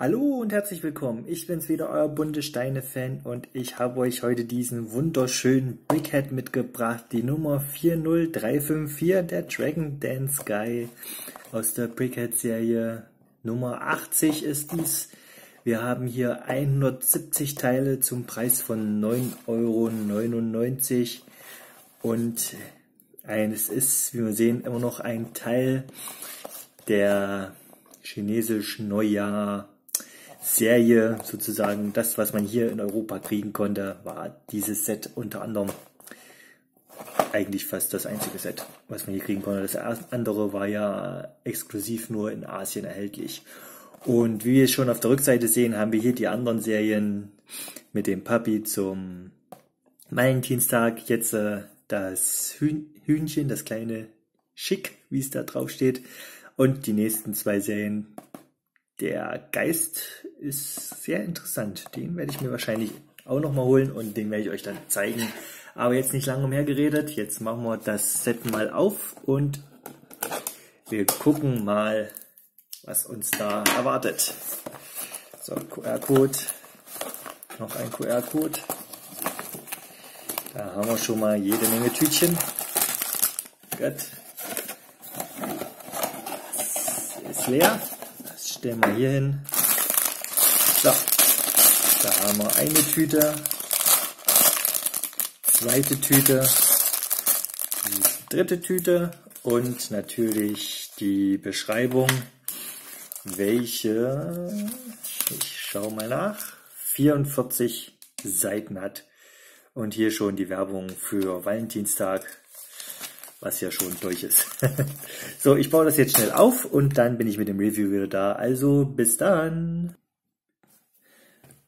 Hallo und herzlich willkommen. Ich bin's wieder, euer bunte Steine-Fan und ich habe euch heute diesen wunderschönen Brickhead mitgebracht, die Nummer 40354, der Dragon Dance Guy aus der Brickhead-Serie. Nummer 80 ist dies. Wir haben hier 170 Teile zum Preis von 9,99 Euro und es ist, wie wir sehen, immer noch ein Teil der chinesisch Neujahr Serie sozusagen. Das, was man hier in Europa kriegen konnte, war dieses Set unter anderem eigentlich fast das einzige Set, was man hier kriegen konnte. Das andere war ja exklusiv nur in Asien erhältlich. Und wie wir schon auf der Rückseite sehen, haben wir hier die anderen Serien mit dem Puppy zum Valentinstag. Jetzt äh, das Hühnchen, das kleine Schick, wie es da drauf steht. Und die nächsten zwei Serien. Der Geist ist sehr interessant. Den werde ich mir wahrscheinlich auch nochmal holen und den werde ich euch dann zeigen. Aber jetzt nicht lange mehr geredet. Jetzt machen wir das Set mal auf und wir gucken mal, was uns da erwartet. So, QR-Code. Noch ein QR-Code. Da haben wir schon mal jede Menge Tütchen. Gut. Ist leer. Stellen wir hier hin. So. Da haben wir eine Tüte. Zweite Tüte. Die dritte Tüte. Und natürlich die Beschreibung, welche, ich schaue mal nach, 44 Seiten hat. Und hier schon die Werbung für Valentinstag, was ja schon durch ist. so, ich baue das jetzt schnell auf und dann bin ich mit dem Review wieder da. Also bis dann.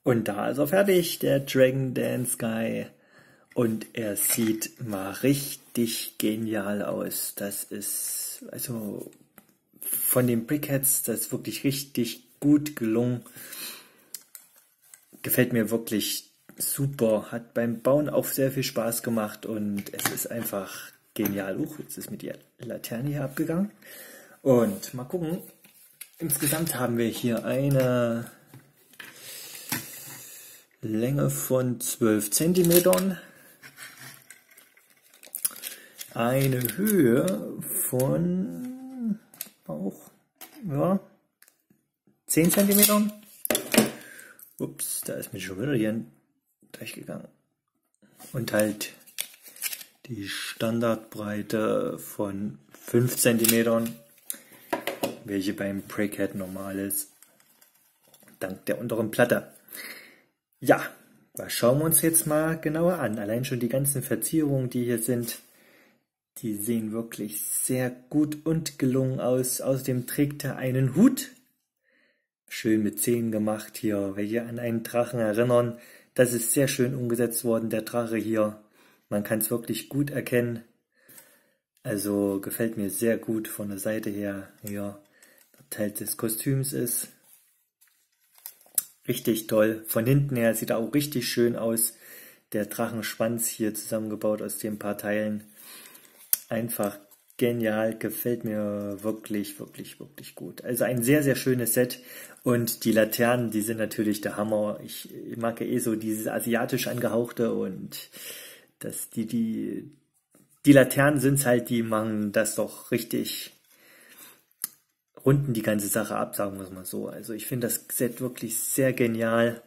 Und da ist er fertig, der Dragon Dance Guy. Und er sieht mal richtig genial aus. Das ist, also von den Brickheads, das ist wirklich richtig gut gelungen. Gefällt mir wirklich super, hat beim Bauen auch sehr viel Spaß gemacht und es ist einfach genial. Uch, jetzt ist mir die Laterne hier abgegangen. Und mal gucken. Insgesamt haben wir hier eine Länge von 12 cm, eine Höhe von auch ja, 10 cm. Ups, da ist mir schon wieder hier durchgegangen. Und halt die Standardbreite von 5 cm, welche beim Breakhead normal ist, dank der unteren Platte. Ja, das schauen wir uns jetzt mal genauer an. Allein schon die ganzen Verzierungen, die hier sind, die sehen wirklich sehr gut und gelungen aus. Außerdem trägt er einen Hut. Schön mit Zähnen gemacht hier, welche an einen Drachen erinnern. Das ist sehr schön umgesetzt worden, der Drache hier. Man kann es wirklich gut erkennen. Also gefällt mir sehr gut von der Seite her. Hier der Teil des Kostüms ist. Richtig toll. Von hinten her sieht er auch richtig schön aus. Der Drachenschwanz hier zusammengebaut aus den paar Teilen. Einfach genial, gefällt mir wirklich, wirklich, wirklich gut. Also ein sehr, sehr schönes Set und die Laternen, die sind natürlich der Hammer. Ich, ich mag ja eh so dieses asiatisch angehauchte und das, die, die, die Laternen sind's halt, die machen das doch richtig, runden die ganze Sache ab, sagen wir es mal so. Also ich finde das Set wirklich sehr genial.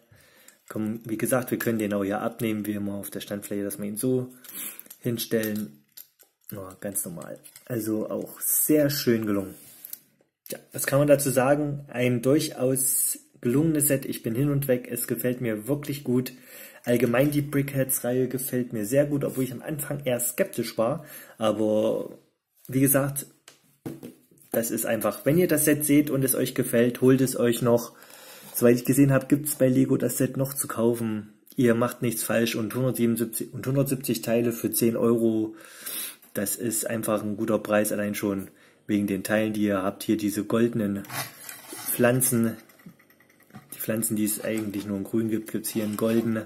Wie gesagt, wir können den auch hier abnehmen, wie immer auf der Standfläche, dass wir ihn so hinstellen Oh, ganz normal. Also auch sehr schön gelungen. Ja, was kann man dazu sagen? Ein durchaus gelungenes Set. Ich bin hin und weg. Es gefällt mir wirklich gut. Allgemein die Brickheads-Reihe gefällt mir sehr gut, obwohl ich am Anfang eher skeptisch war. Aber wie gesagt, das ist einfach, wenn ihr das Set seht und es euch gefällt, holt es euch noch. Soweit ich gesehen habe, gibt es bei Lego das Set noch zu kaufen. Ihr macht nichts falsch und 177 und 170 Teile für 10 Euro das ist einfach ein guter Preis, allein schon wegen den Teilen, die ihr habt. Hier diese goldenen Pflanzen. Pflanzen, die es eigentlich nur in grün gibt, gibt es hier in golden.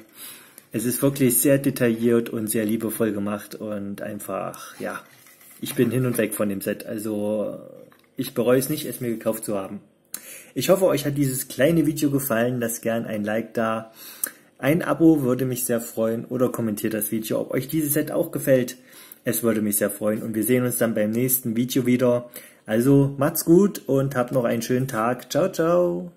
Es ist wirklich sehr detailliert und sehr liebevoll gemacht und einfach, ja, ich bin hin und weg von dem Set. Also ich bereue es nicht, es mir gekauft zu haben. Ich hoffe, euch hat dieses kleine Video gefallen. Lasst gern ein Like da. Ein Abo würde mich sehr freuen oder kommentiert das Video, ob euch dieses Set auch gefällt. Es würde mich sehr freuen und wir sehen uns dann beim nächsten Video wieder. Also macht's gut und habt noch einen schönen Tag. Ciao, ciao.